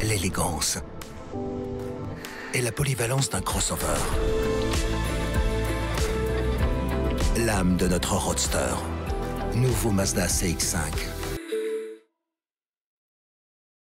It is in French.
l'élégance et la polyvalence d'un crossover. L'âme de notre roadster. Nouveau Mazda CX-5.